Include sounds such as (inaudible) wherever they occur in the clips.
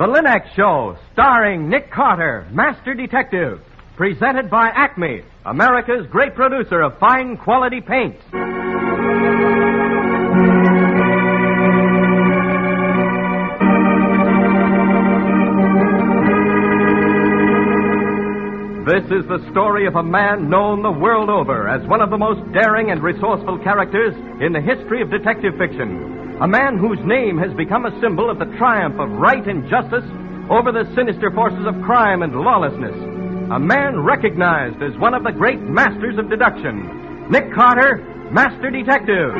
The Lin-X Show, starring Nick Carter, Master Detective. Presented by Acme, America's great producer of fine quality paints. This is the story of a man known the world over as one of the most daring and resourceful characters in the history of detective fiction. A man whose name has become a symbol of the triumph of right and justice over the sinister forces of crime and lawlessness. A man recognized as one of the great masters of deduction. Nick Carter, Master Detective.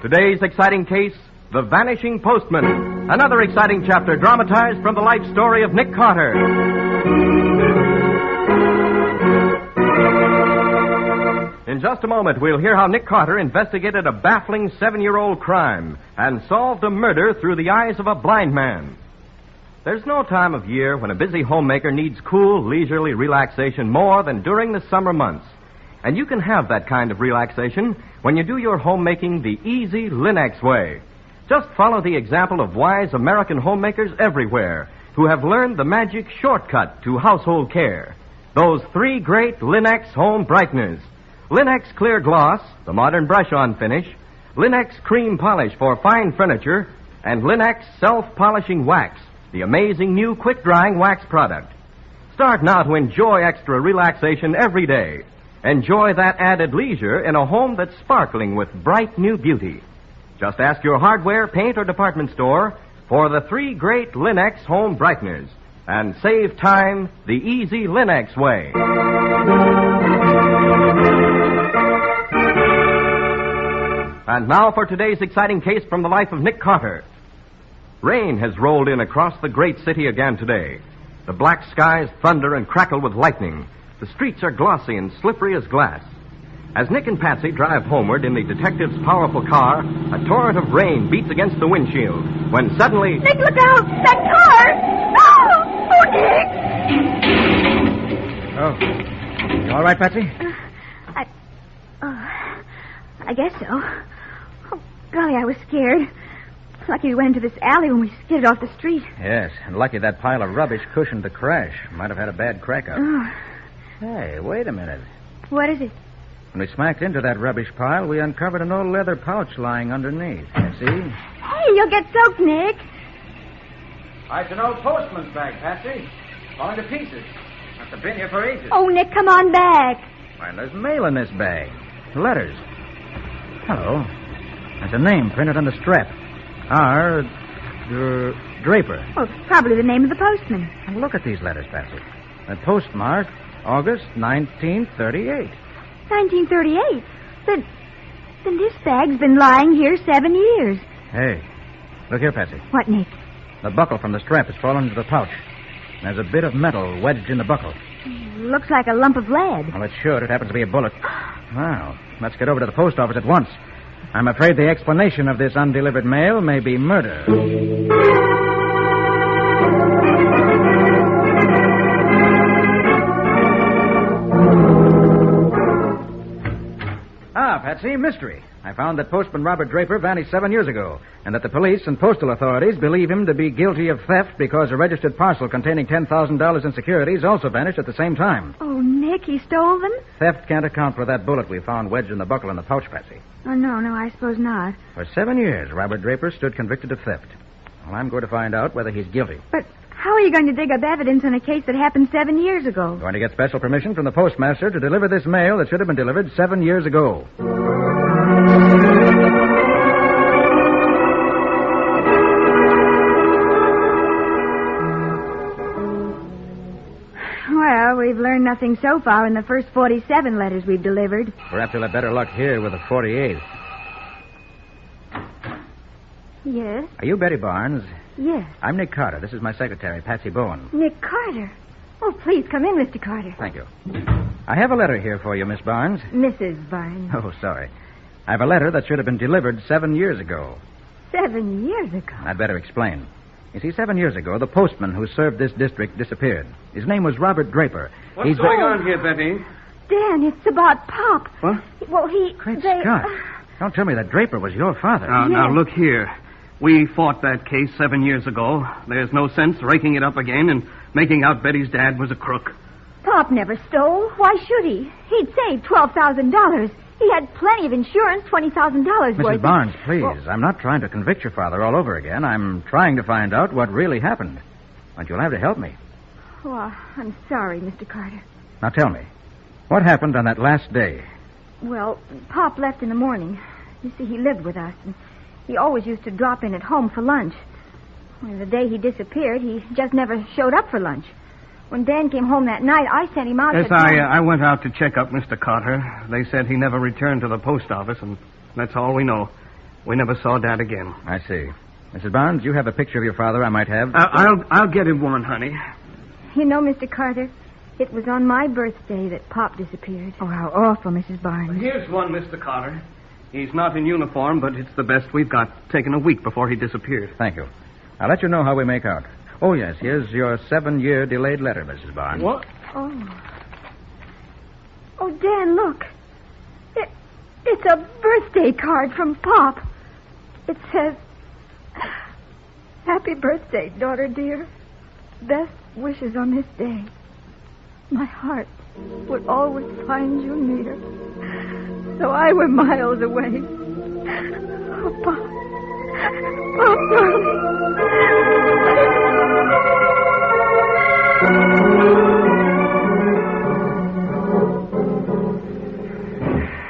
Today's exciting case The Vanishing Postman. Another exciting chapter dramatized from the life story of Nick Carter. In just a moment, we'll hear how Nick Carter investigated a baffling seven year old crime and solved a murder through the eyes of a blind man. There's no time of year when a busy homemaker needs cool, leisurely relaxation more than during the summer months. And you can have that kind of relaxation when you do your homemaking the easy Lin-X way. Just follow the example of wise American homemakers everywhere who have learned the magic shortcut to household care. Those three great Lin-X home brighteners. Lin-X Clear Gloss, the modern brush-on finish, Lin-X Cream Polish for fine furniture, and Lin-X Self-Polishing Wax, the amazing new quick-drying wax product. Start now to enjoy extra relaxation every day. Enjoy that added leisure in a home that's sparkling with bright new beauty. Just ask your hardware, paint, or department store for the three great Lin-X home brighteners and save time the easy Lin-X way. And now for today's exciting case from the life of Nick Carter. Rain has rolled in across the great city again today. The black skies thunder and crackle with lightning. The streets are glossy and slippery as glass. As Nick and Patsy drive homeward in the detective's powerful car, a torrent of rain beats against the windshield when suddenly. Nick, look out! That car! Oh, oh Nick! Oh. You all right, Patsy? Uh, I. Oh, I guess so. Golly, I was scared. Lucky we went into this alley when we skidded off the street. Yes, and lucky that pile of rubbish cushioned the crash. Might have had a bad crack up. Oh, Hey, wait a minute. what is it? When we smacked into that rubbish pile, we uncovered an old leather pouch lying underneath. You see? Hey, you'll get soaked, Nick. It's an old postman's bag, Patsy. Falling to pieces. Must have been here for ages. Oh, Nick, come on back. Why, there's mail in this bag. Letters. Hello. There's a name printed on the strap. R. Dr- uh, Draper. Oh, it's probably the name of the postman. And look at these letters, Patsy. The postmark, August 1938. 1938. Then, then this bag's been lying here seven years. Hey, look here, Patsy. What, Nick? The buckle from the strap has fallen into the pouch. There's a bit of metal wedged in the buckle. Looks like a lump of lead. Well, it should. It happens to be a bullet. Well, let's get over to the post office at once. I'm afraid the explanation of this undelivered mail may be murder. Ah, Patsy, mystery. I found that postman Robert Draper vanished seven years ago, and that the police and postal authorities believe him to be guilty of theft because a registered parcel containing $10,000 in securities also vanished at the same time. Oh, Nick, he stole them? Theft can't account for that bullet we found wedged in the buckle in the pouch, Patsy. Oh, no, no, I suppose not. For seven years, Robert Draper stood convicted of theft. Well, I'm going to find out whether he's guilty. But how are you going to dig up evidence on a case that happened seven years ago? I'm Going to get special permission from the postmaster to deliver this mail that should have been delivered seven years ago. We've learned nothing so far in the first 47 letters we've delivered. Perhaps we'll have better luck here with the 48. Yes, Are you Betty Barnes? yes. I'm Nick Carter. This is my secretary, Patsy Bowen. Nick Carter. Oh, please come in, Mr. Carter. Thank you. I have a letter here for you, Miss Barnes. Mrs. Barnes. Oh, sorry. I have a letter that should have been delivered seven years ago. Seven years ago. I'd better explain. You see, seven years ago, the postman who served this district disappeared. His name was Robert Draper. What's He's going the- on here, Betty? Dan, it's about Pop. What? Well, he. Great they, Scott. uh, Don't tell me that Draper was your father. Now, now, look here. We fought that case seven years ago. There's no sense raking it up again and making out Betty's dad was a crook. Pop never stole. Why should he? He'd saved twelve thousand dollars. He had plenty of insurance, twenty thousand dollars worth. Mrs. Barnes, please. Well- I'm not trying to convict your father all over again. I'm trying to find out what really happened. But you'll have to help me. Oh, I'm sorry, Mr. Carter. Now tell me, what happened on that last day? Well, Pop left in the morning. You see, he lived with us, and he always used to drop in at home for lunch. Well, the day he disappeared, he just never showed up for lunch. When Dan came home that night, I sent him out. Yes, to I, tell- uh, I went out to check up Mr. Carter. They said he never returned to the post office, and that's all we know. We never saw Dad again. I see. Mrs. Barnes, you have a picture of your father I might have? I- I'll, I'll get him one, honey. You know, Mr. Carter, it was on my birthday that Pop disappeared. Oh, how awful, Mrs. Barnes. Here's one, Mr. Carter. He's not in uniform, but it's the best we've got. Taken a week before he disappeared. Thank you. I'll let you know how we make out. Oh, yes, here's your seven-year delayed letter, Mrs. Barnes. What? Oh. Oh, Dan, look. It, it's a birthday card from Pop. It says, Happy birthday, daughter dear. Best wishes on this day. My heart would always find you near. Though I were miles away. Oh, Pop. Oh,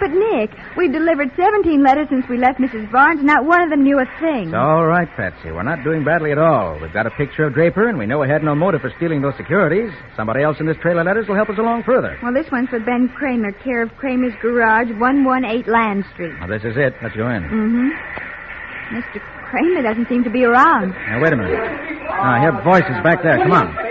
But, Nick, we've delivered 17 letters since we left Mrs. Barnes, and not one of them knew a thing. It's all right, Patsy. We're not doing badly at all. We've got a picture of Draper, and we know he had no motive for stealing those securities. Somebody else in this trail of letters will help us along further. Well, this one's for Ben Kramer, care of Kramer's Garage, 118 Land Street. Now, this is it. Let's go in. Mm-hmm. Mr. Kramer doesn't seem to be around. Now, wait a minute. Now, I hear voices back there. Come on.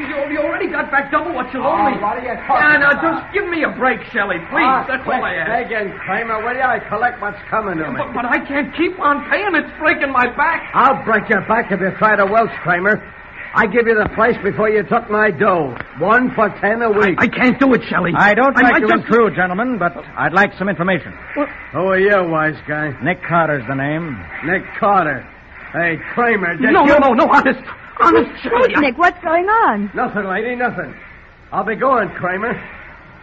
You already got back double what you owe oh, me. Yeah, now just give me a break, Shelley, please. Ah, that's all I ask. Again, Kramer, will you? I collect what's coming to me. But, but I can't keep on paying. It's breaking my back. I'll break your back if you try to welch, Kramer. I give you the price before you took my dough. One for ten a week. I can't do it, Shelley. I don't I- like I to just- intrude, gentlemen, but I'd like some information. Who are you, wise guy? Nick Carter's the name. Nick Carter. Hey, Kramer, did No, you... no, no, no, honest. Honest, Shelley. I- Nick, what's going on? Nothing, lady, nothing. I'll be going, Kramer.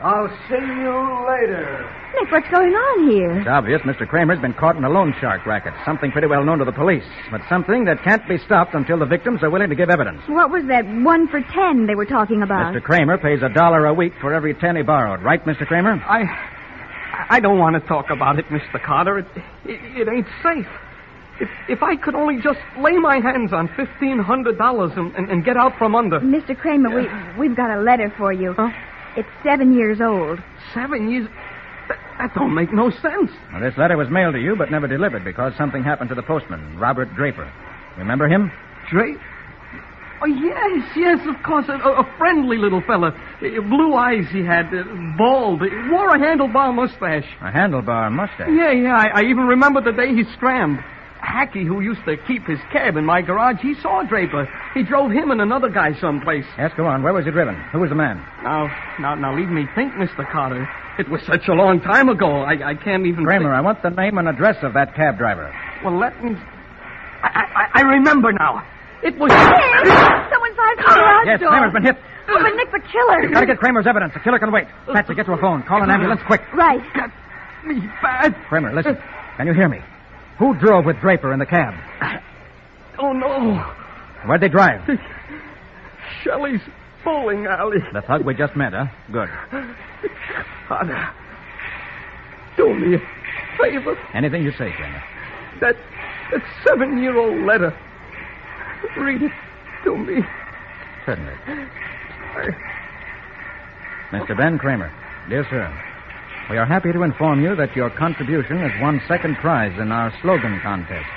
I'll see you later. Nick, what's going on here? It's obvious Mr. Kramer's been caught in a loan shark racket. Something pretty well known to the police, but something that can't be stopped until the victims are willing to give evidence. What was that one for ten they were talking about? Mr. Kramer pays a dollar a week for every ten he borrowed. Right, Mr. Kramer? I, I don't want to talk about it, Mr. Carter. It, it, it ain't safe. If, if I could only just lay my hands on fifteen hundred dollars and, and, and get out from under. Mr. Kramer, we, we've got a letter for you. Huh? It's seven years old. Seven years. That, that don't make no sense. Well, this letter was mailed to you, but never delivered because something happened to the postman, Robert Draper. Remember him? Drake? Oh, yes, yes, of course. A, a friendly little fella. Uh, Blue eyes he had, uh, bald. He wore a handlebar mustache. A handlebar mustache. Yeah, yeah, I, I even remember the day he scrammed. Hackey, who used to keep his cab in my garage, he saw Draper. He drove him and another guy someplace. Yes, go on. Where was he driven? Who was the man? Now, now, now, leave me think, Mr. Carter. It was such a long time ago. I, I can't even. Kramer, I want the name and address of that cab driver. Well, let me. I, I, I remember now. It was. Someone fired the garage Yes, door. Kramer's been hit. Oh, but Nick, the killer. Gotta get Kramer's evidence. The killer can wait. Patsy, get to a phone. Call an ambulance quick. Right. got me bad. Kramer, listen. Can you hear me? Who drove with Draper in the cab? Oh no, Where'd they drive? Shelley's bowling alley. The thug we just met, huh? Good. Carter, do me a favor. Anything you say, Kramer. That that seven-year-old letter. Read it to me. Certainly. Mr. Ben Kramer, dear sir, we are happy to inform you that your contribution has won second prize in our slogan contest.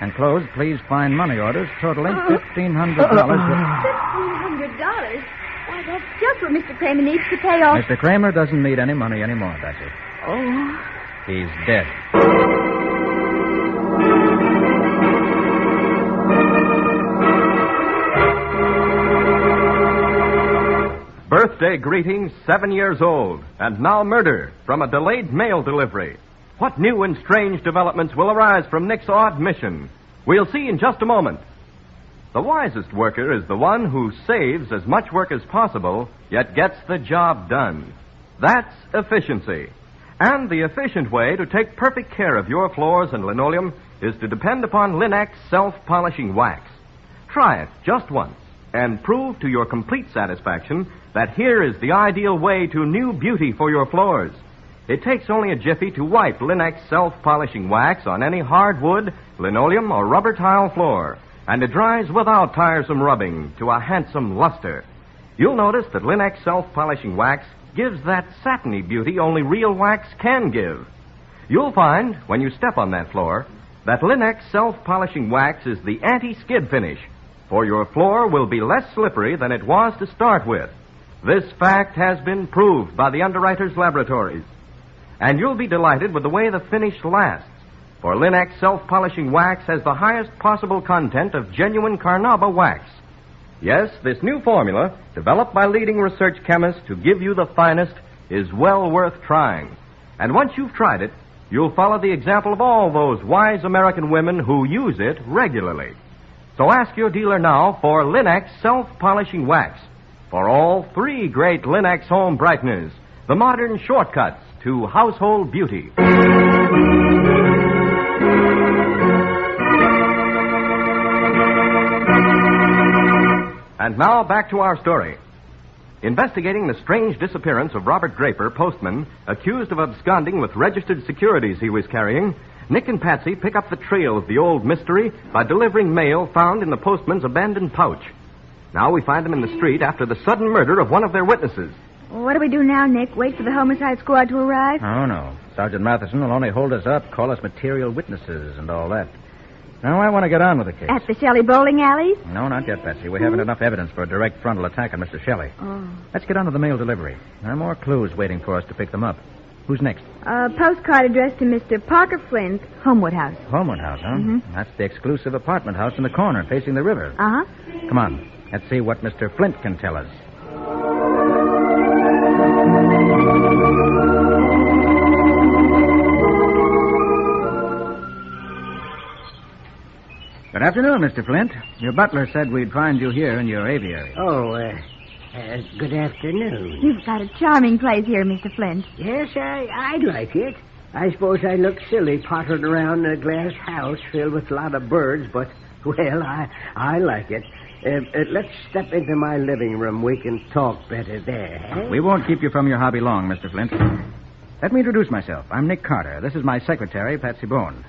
Enclosed, please find money orders totaling oh. fifteen hundred dollars. Oh. Fifteen hundred dollars. Why, that's just what Mr. Kramer needs to pay off. Mr. Kramer doesn't need any money anymore, Bessie. Oh. He's dead. Birthday greetings seven years old, and now murder from a delayed mail delivery. What new and strange developments will arise from Nick's odd mission? We'll see in just a moment. The wisest worker is the one who saves as much work as possible, yet gets the job done. That's efficiency. And the efficient way to take perfect care of your floors and linoleum is to depend upon Lin-X self-polishing wax. Try it just once and prove to your complete satisfaction that here is the ideal way to new beauty for your floors. It takes only a jiffy to wipe Lin-X self-polishing wax on any hardwood, linoleum, or rubber tile floor, and it dries without tiresome rubbing to a handsome luster. You'll notice that Lin-X self-polishing wax gives that satiny beauty only real wax can give. You'll find, when you step on that floor, that Lin-X self-polishing wax is the anti-skid finish, for your floor will be less slippery than it was to start with. This fact has been proved by the underwriters' laboratories. And you'll be delighted with the way the finish lasts. For Lin-X self-polishing wax has the highest possible content of genuine Carnauba wax. Yes, this new formula, developed by leading research chemists to give you the finest, is well worth trying. And once you've tried it, you'll follow the example of all those wise American women who use it regularly. So ask your dealer now for Lin-X self-polishing wax. For all three great Lin-X home brighteners, the modern shortcuts to household beauty. And now back to our story. Investigating the strange disappearance of Robert Draper, postman, accused of absconding with registered securities he was carrying, Nick and Patsy pick up the trail of the old mystery by delivering mail found in the postman's abandoned pouch. Now we find them in the street after the sudden murder of one of their witnesses. What do we do now, Nick? Wait for the homicide squad to arrive? Oh, no. Sergeant Matheson will only hold us up, call us material witnesses, and all that. Now, I want to get on with the case. At the Shelley bowling alleys? No, not yet, Betsy. We haven't enough evidence for a direct frontal attack on Mr. Shelley. Oh. Let's get on to the mail delivery. There are more clues waiting for us to pick them up. Who's next? A postcard addressed to Mr. Parker Flint, Homewood House. Homewood House, huh? Mhm. That's the exclusive apartment house in the corner facing the river. Uh huh. Come on. Let's see what Mr. Flint can tell us. Good afternoon, Mr. Flint. Your butler said we'd find you here in your aviary. Oh, uh, uh, good afternoon. You've got a charming place here, Mr. Flint. Yes, I, I'd like it. I suppose I look silly pottering around a glass house filled with a lot of birds, but, well, I, I like it. Uh, uh, let's step into my living room. We can talk better there. eh? We won't keep you from your hobby long, Mr. Flint. Let me introduce myself. I'm Nick Carter. This is my secretary, Patsy Bowen.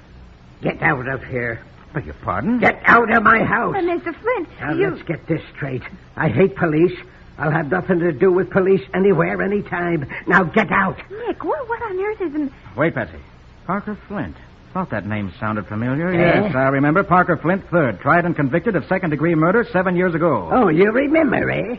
Get out of here. Beg your pardon? Get out of my house. Uh, Mr. Flint, Now, you... let's get this straight. I hate police. I'll have nothing to do with police anywhere, anytime. Now, get out. Nick, what, what on earth is... An... Wait, Patsy. Parker Flint. Thought that name sounded familiar. Eh? Yes, I remember. Parker Flint, third. Tried and convicted of second degree murder seven years ago. Oh, you remember, eh?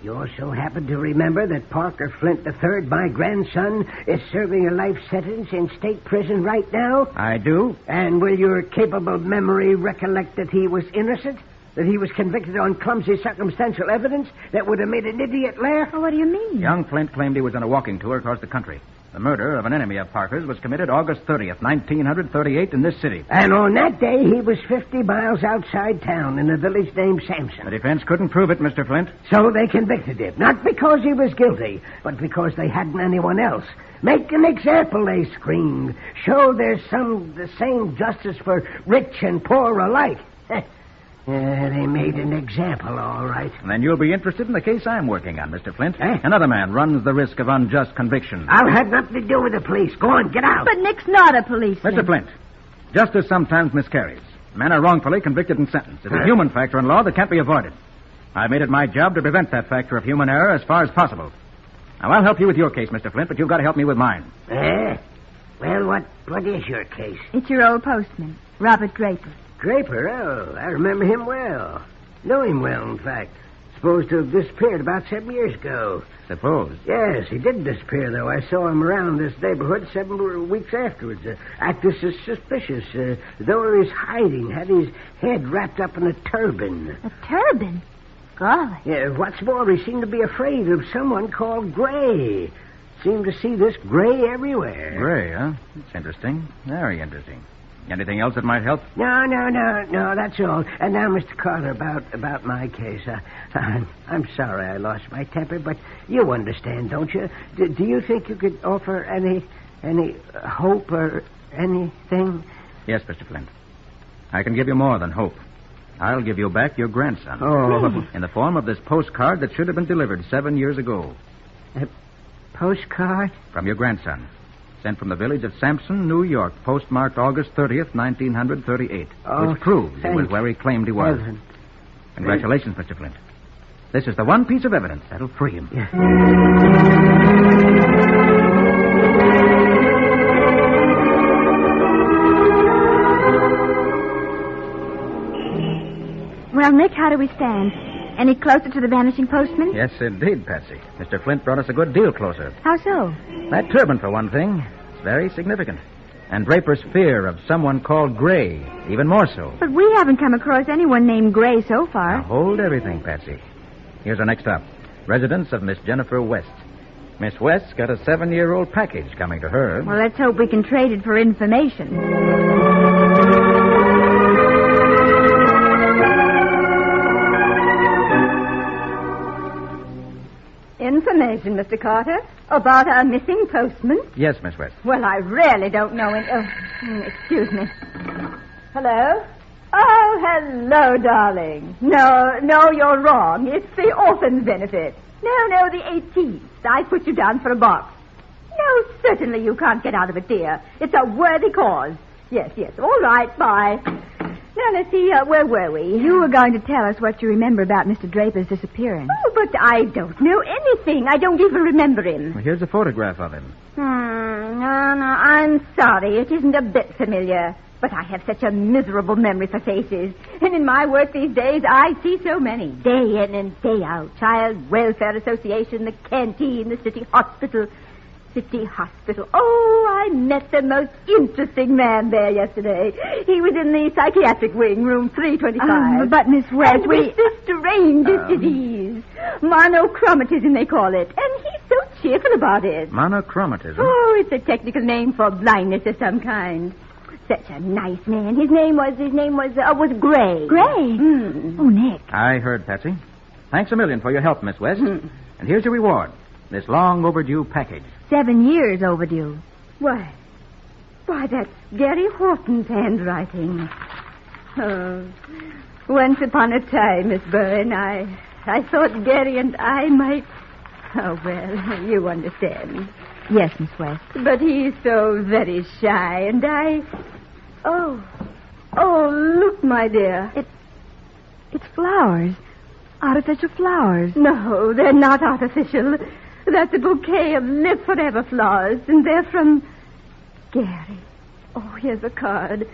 You also happen to remember that Parker Flint III, my grandson, is serving a life sentence in state prison right now? I do. And will your capable memory recollect that he was innocent? That he was convicted on clumsy circumstantial evidence that would have made an idiot laugh? Oh, what do you mean? Young Flint claimed he was on a walking tour across the country. The murder of an enemy of Parker's was committed August 30th, 1938, in this city. And on that day, he was 50 miles outside town in a village named Sampson. The defense couldn't prove it, Mr. Flint. So they convicted him. Not because he was guilty, but because they hadn't anyone else. Make an example, they screamed. Show there's some the same justice for rich and poor alike. Yeah, they made an example, all right. And then you'll be interested in the case I'm working on, Mr. Flint. Eh? Another man runs the risk of unjust conviction. I'll have nothing to do with the police. Go on, get out. But Nick's not a policeman. Mr. Flint, justice sometimes miscarries. Men are wrongfully convicted and sentenced. It's a human factor in law that can't be avoided. I've made it my job to prevent that factor of human error as far as possible. Now, I'll help you with your case, Mr. Flint, but you've got to help me with mine. Eh? Well, what what is your case? It's your old postman, Robert Draper. Draper, oh, I remember him well. Know him well, in fact. Supposed to have disappeared about seven years ago. Supposed? Yes, he did disappear, though. I saw him around this neighborhood seven weeks afterwards. Uh, acted as suspicious, uh, though he was hiding, had his head wrapped up in a turban. A turban? Golly. Yeah, what's more, he seemed to be afraid of someone called Gray. Seemed to see this Gray everywhere. Gray, huh? That's interesting. Very interesting. Anything else that might help? No, no, no, no, that's all. And now, Mr. Carter, about about my case. Uh, I'm, I'm sorry I lost my temper, but you understand, don't you? D- do you think you could offer any any hope or anything? Yes, Mr. Flint. I can give you more than hope. I'll give you back your grandson. Oh. In the form of this postcard that should have been delivered seven years ago. A postcard? From your grandson. Sent from the village of Sampson, New York, postmarked August 30th, 1938. Oh, which proves it was where he claimed he was. Heaven. Congratulations, Mr. Flint. This is the one piece of evidence that'll free him. Well, Nick, how do we stand? Any closer to the vanishing postman? Yes, indeed, Patsy. Mr. Flint brought us a good deal closer. How so? That turban, for one thing, is very significant. And Draper's fear of someone called Gray, even more so. But we haven't come across anyone named Gray so Now, far. hold everything, Patsy. Here's our next stop. Residence of Miss Jennifer West. Miss West's got a seven-year-old package coming to her. Well, let's hope we can trade it for information. Information, Mr. Carter, about our missing postman. Yes, Miss West. Well, I really don't know it. Oh, mm, excuse me. Hello? Oh, hello, darling. No, no, you're wrong. It's the orphan's benefit. No, no, the 18th. I put you down for a box. No, certainly you can't get out of it, dear. It's a worthy cause. Yes, yes. All right, bye. Now, let's see, uh, where were we? You were going to tell us what you remember about Mr. Draper's disappearance. Oh, but I don't know anything. I don't even remember him. Well, here's a photograph of him. Hmm, no, no, I'm sorry. It isn't a bit familiar. But I have such a miserable memory for faces. And in my work these days, I see so many. Day in and day out. Child Welfare Association, the canteen, the city hospital. City hospital. Oh, I met the most interesting man there yesterday. He was in the psychiatric wing, room 325. Um, but, Miss West, and we... with the strangest disease. Monochromatism, they call it. And he's so cheerful about it. Monochromatism. Oh, it's a technical name for blindness of some kind. Such a nice man. His name was his name was uh, was Gray. Gray? Hmm. Oh, Nick. I heard, Patsy. Thanks a million for your help, Miss West. Hmm. And here's your reward. This long overdue package. Seven years overdue. Why, why that's Gary Horton's handwriting. Oh, once upon a time, Miss Byrne, I I thought Gary and I might. Oh well, you understand. Yes, Miss West. But he's so very shy, and I. Oh, oh, look, my dear. It's flowers. Artificial flowers. No, they're not artificial. That's a bouquet of live forever flowers, and they're from Gary. Oh, here's a card.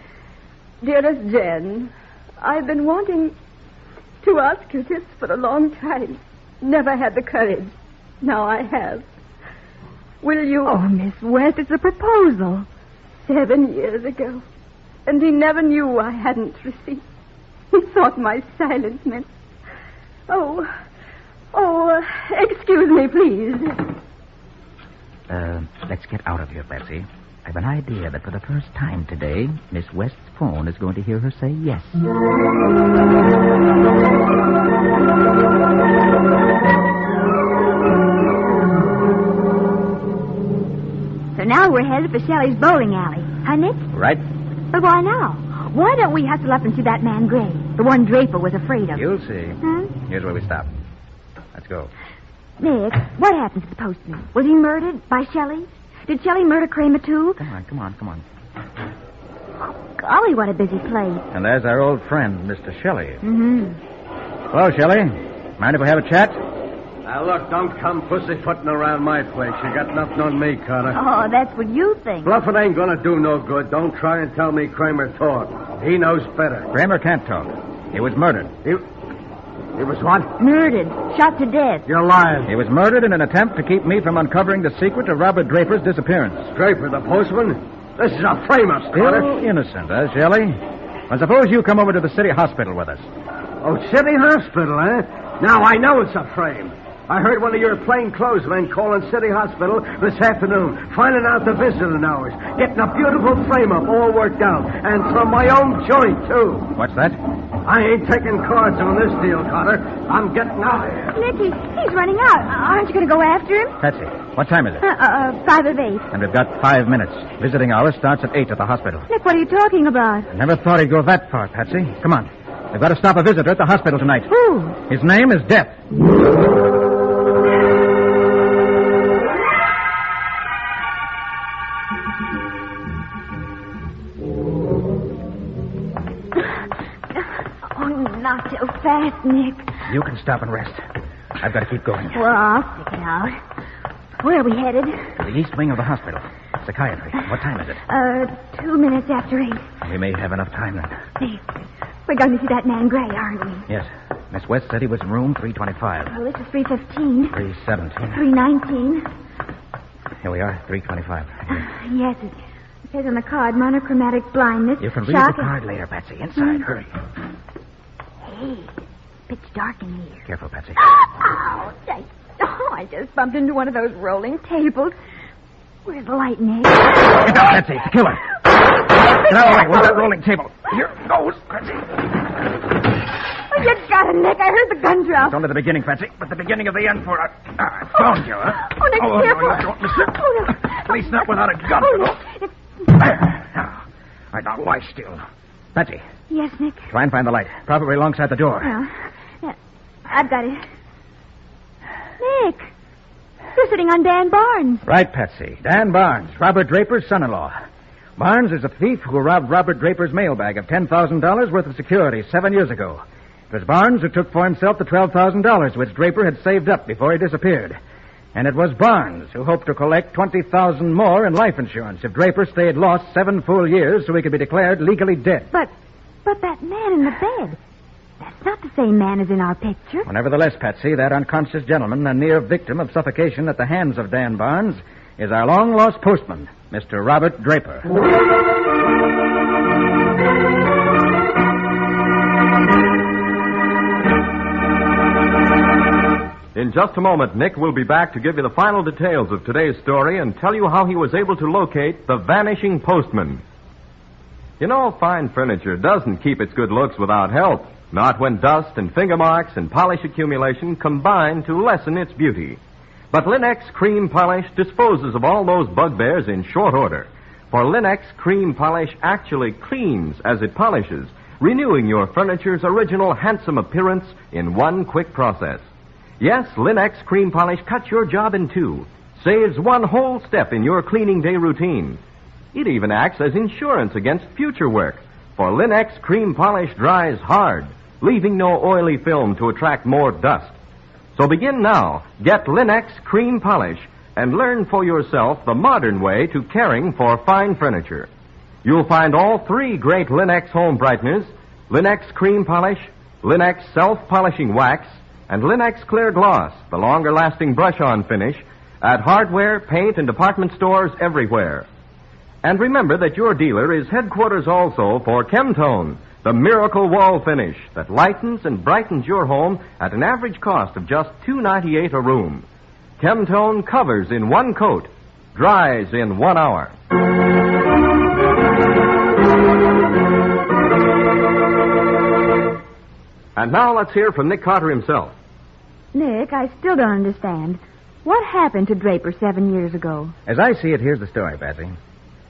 Dearest Jen, I've been wanting to ask you this for a long time. Never had the courage. Now I have. Will you? Oh, Miss West, it's a proposal. Seven years ago. And he never knew I hadn't received. He thought my silence meant. Oh, oh, excuse me, please. Uh, let's get out of here, Patsy. I've an idea that for the first time today, Miss West's phone is going to hear her say yes. So now we're headed for Shelley's bowling alley. Huh, Nick? Right? But why now? Why don't we hustle up and see that man Gray? The one Draper was afraid of. You'll see. Huh? Here's where we stop. Let's go. Nick, what happened to the postman? Was he murdered by Shelley? Did Shelley murder Kramer, too? Come on, come on, come on. Oh, Golly, what a busy place. And there's our old friend, Mr. Shelley. Mm-hmm. Hello, Shelley. Mind if we have a chat? Now, look, don't come pussyfooting around my place. You got nothing on me, Carter. Oh, that's what you think. Bluffing ain't gonna do no good. Don't try and tell me Kramer talked. He knows better. Kramer can't talk. He was murdered. He, he was what? Murdered. Shot to death. You're lying. He was murdered in an attempt to keep me from uncovering the secret of Robert Draper's disappearance. Draper, the postman? This is a frame-up, Carter. Still innocent, huh, Shelley? Well, suppose you come over to the city hospital with us. Oh, City Hospital, eh? Now I know it's a frame. I heard one of your plainclothesmen calling City Hospital this afternoon, finding out the visiting hours, getting a beautiful frame up all worked out, and from my own joint, too. What's that? I ain't taking cards on this deal, Connor. I'm getting out of here. Nick, he's, he's running out. Aren't you going to go after him? Patsy, what time is it? Uh, uh, five of eight. And we've got five minutes. Visiting hours starts at eight at the hospital. Nick, what are you talking about? I never thought he'd go that far, Patsy. Come on. We've got to stop a visitor at the hospital tonight. Who? His name is Death. Nick. You can stop and rest. I've got to keep going. Well, I'll stick it out. Where are we headed? To the east wing of the hospital. Psychiatry. What time is it? Uh, two minutes after eight. We may have enough time then. Nick, we're going to see that man Gray, aren't we? Yes. Miss West said he was in room 325. Well, this is 315. 317. 319. Here we are, 325. Yes, it says on the card monochromatic blindness. You can read the card later, Patsy. Inside, hurry. Hey, pitch dark in here. Careful, Patsy. (gasps) Ouch! I, oh, I just bumped into one of those rolling tables. Where's the light, Nick? Get down, Patsy. It's a killer. Get out of the way. Where's that rolling table? Here goes, Patsy. Oh, you got it, Nick. I heard the gun drop. It's only the beginning, Patsy, but the beginning of the end for us. Ah, I found you, huh? Oh, Nick, oh, careful. No, don't, mister. Oh, no. At least not without a gun. Oh. Nick. It's... There. Now, all right, now lie still. Patsy, Yes, Nick. try and find the light. Probably alongside the door. Well, I've got it. Nick, you're sitting on Dan Barnes. Right, Patsy. Dan Barnes, Robert Draper's son-in-law. Barnes is a thief who robbed Robert Draper's mailbag of $10,000 worth of securities seven years ago. It was Barnes who took for himself the $12,000 which Draper had saved up before he disappeared. And it was Barnes who hoped to collect 20000 more in life insurance if Draper stayed lost seven full years so he could be declared legally dead. But, but that man in the bed, that's not the same man as in our picture. Well, nevertheless, Patsy, that unconscious gentleman, a near victim of suffocation at the hands of Dan Barnes, is our long lost postman, Mr. Robert Draper. In just a moment, Nick will be back to give you the final details of today's story and tell you how he was able to locate the vanishing postman. You know, fine furniture doesn't keep its good looks without help. Not when dust and finger marks and polish accumulation combine to lessen its beauty. But Lin-X Cream Polish disposes of all those bugbears in short order. For Lin-X Cream Polish actually cleans as it polishes, renewing your furniture's original handsome appearance in one quick process. Yes, Lin-X Cream Polish cuts your job in two, saves one whole step in your cleaning day routine. It even acts as insurance against future work, for Lin-X Cream Polish dries hard, leaving no oily film to attract more dust. So begin now. Get Lin-X Cream Polish and learn for yourself the modern way to caring for fine furniture. You'll find all three great Lin-X home brighteners Lin-X Cream Polish, Lin-X Self Polishing Wax, and Lin-X Clear Gloss, the longer lasting brush on finish, at hardware, paint, and department stores everywhere. And remember that your dealer is headquarters also for Kem-Tone, the miracle wall finish that lightens and brightens your home at an average cost of just $2.98 a room. Kem-Tone covers in one coat, dries in one hour. And now let's hear from Nick Carter himself. Nick, I still don't understand. What happened to Draper seven years ago? As I see it, here's the story, Patsy.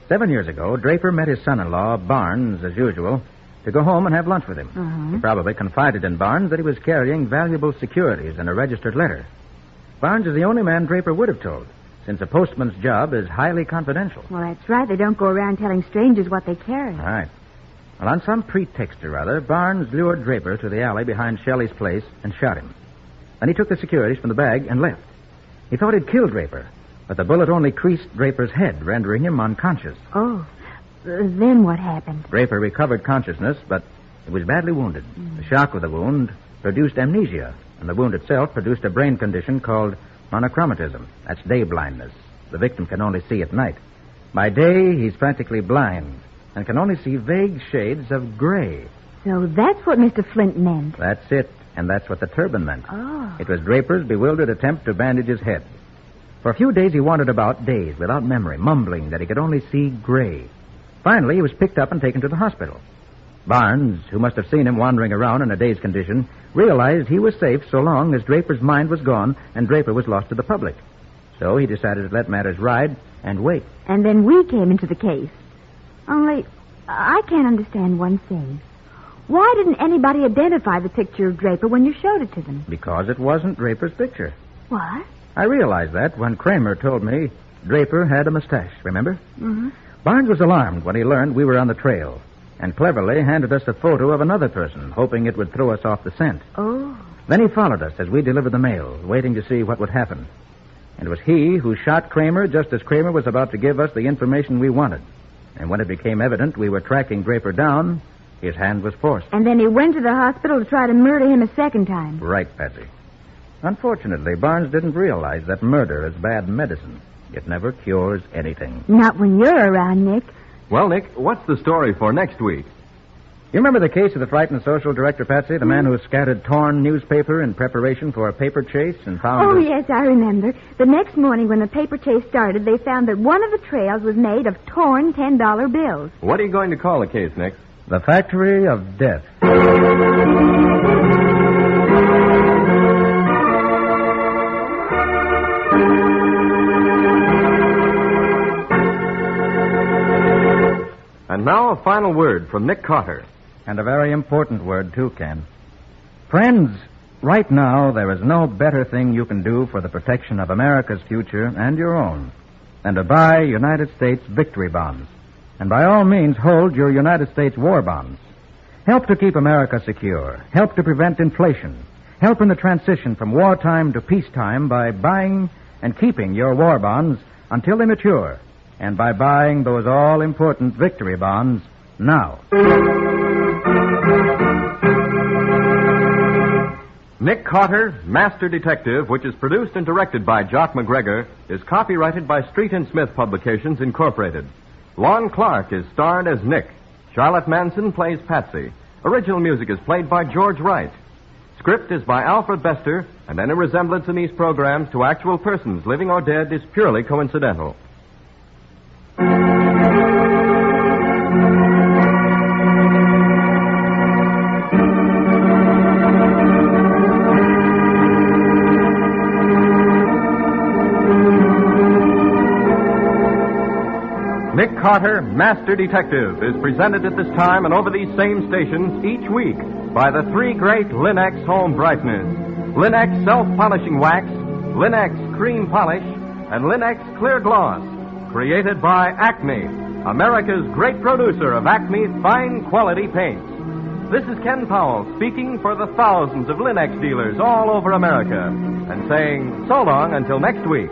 Seven years ago, Draper met his son-in-law, Barnes, as usual, to go home and have lunch with him. Uh-huh. He probably confided in Barnes that he was carrying valuable securities and a registered letter. Barnes is the only man Draper would have told, since a postman's job is highly confidential. Well, that's right. They don't go around telling strangers what they carry. All right. Well, on some pretext or other, Barnes lured Draper to the alley behind Shelley's place and shot him. Then he took the securities from the bag and left. He thought he'd killed Draper, but the bullet only creased Draper's head, rendering him unconscious. Oh. Then what happened? Draper recovered consciousness, but he was badly wounded. Mm. The shock of the wound produced amnesia, and the wound itself produced a brain condition called monochromatism. That's day blindness. The victim can only see at night. By day, he's practically blind and can only see vague shades of gray. So that's what Mr. Flint meant. That's it. And that's what the turban meant. Oh. It was Draper's bewildered attempt to bandage his head. For a few days he wandered about, dazed, without memory, mumbling that he could only see gray. Finally, he was picked up and taken to the hospital. Barnes, who must have seen him wandering around in a dazed condition, realized he was safe so long as Draper's mind was gone and Draper was lost to the public. So he decided to let matters ride and wait. And then we came into the case. Only, I can't understand one thing. Why didn't anybody identify the picture of Draper when you showed it to them? Because it wasn't Draper's picture. What? I realized that when Kramer told me Draper had a mustache, remember? Mm-hmm. Barnes was alarmed when he learned we were on the trail and cleverly handed us a photo of another person, hoping it would throw us off the scent. Oh. Then he followed us as we delivered the mail, waiting to see what would happen. And it was he who shot Kramer just as Kramer was about to give us the information we wanted. And when it became evident we were tracking Draper down, his hand was forced. And then he went to the hospital to try to murder him a second time. Right, Patsy. Unfortunately, Barnes didn't realize that murder is bad medicine. It never cures anything. Not when you're around, Nick. Well, Nick, what's the story for next week? You remember the case of the frightened social director, Patsy? The man who scattered torn newspaper in preparation for a paper chase and found. Oh, a- yes, I remember. The next morning when the paper chase started, they found that one of the trails was made of torn $10 bills. What are you going to call the case, Nick? The factory of death. And now a final word from Nick Carter. And a very important word, too, Ken. Friends, right now there is no better thing you can do for the protection of America's future and your own than to buy United States victory bonds. And by all means, hold your United States war bonds. Help to keep America secure. Help to prevent inflation. Help in the transition from wartime to peacetime by buying and keeping your war bonds until they mature. And by buying those all important victory bonds now. Nick Carter, Master Detective, which is produced and directed by Jock McGregor, is copyrighted by Street and Smith Publications, Incorporated. Lon Clark is starred as Nick. Charlotte Manson plays Patsy. Original music is played by George Wright. Script is by Alfred Bester, and any resemblance in these programs to actual persons, living or dead, is purely coincidental. Carter, Master Detective, is presented at this time and over these same stations each week by the three great Lin-X home brighteners Lin-X self polishing wax, Lin-X cream polish, and Lin-X clear gloss. Created by Acme, America's great producer of Acme fine quality paints. This is Ken Powell speaking for the thousands of Lin-X dealers all over America and saying so long until next week.